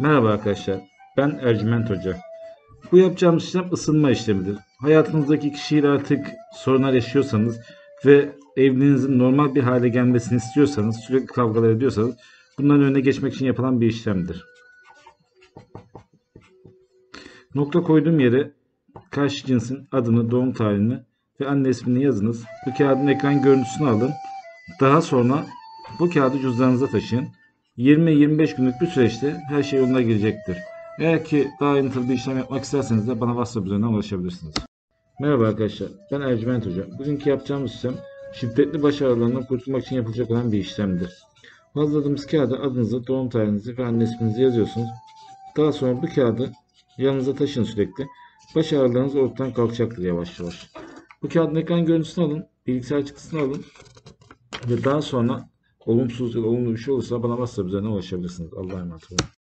Merhaba arkadaşlar, ben Ercüment Hoca. Bu yapacağımız işlem ısınma işlemidir. Hayatınızdaki kişiyle artık sorunlar yaşıyorsanız ve evliliğinizin normal bir hale gelmesini istiyorsanız, sürekli kavgalar ediyorsanız bunların önüne geçmek için yapılan bir işlemdir. Nokta koyduğum yere karşı cinsin adını, doğum tarihini ve anne ismini yazınız. Bu kağıdın ekran görüntüsünü alın. Daha sonra bu kağıdı cüzdanınıza taşıyın. 20-25 günlük bir süreçte her şey yoluna girecektir. Eğer ki daha ayrıntılı bir işlem yapmak isterseniz de bana WhatsApp üzerinden ulaşabilirsiniz. Merhaba arkadaşlar, ben Ercüment Hoca. Bugünkü yapacağımız işlem şiddetli baş ağrılarından kurtulmak için yapılacak olan bir işlemdir. Hazırladığımız kağıda adınızı, doğum tarihinizi ve anne isminizi yazıyorsunuz. Daha sonra bu kağıdı yanınıza taşın sürekli. Baş ağrılarınız ortadan kalkacaktır yavaş yavaş. Bu kağıdın ekran görüntüsünü alın, bilgisayar çıktısını alın ve daha sonra olumsuz ya da olumlu bir şey olursa bana WhatsApp üzerinden ulaşabilirsiniz. Allah'a emanet olun.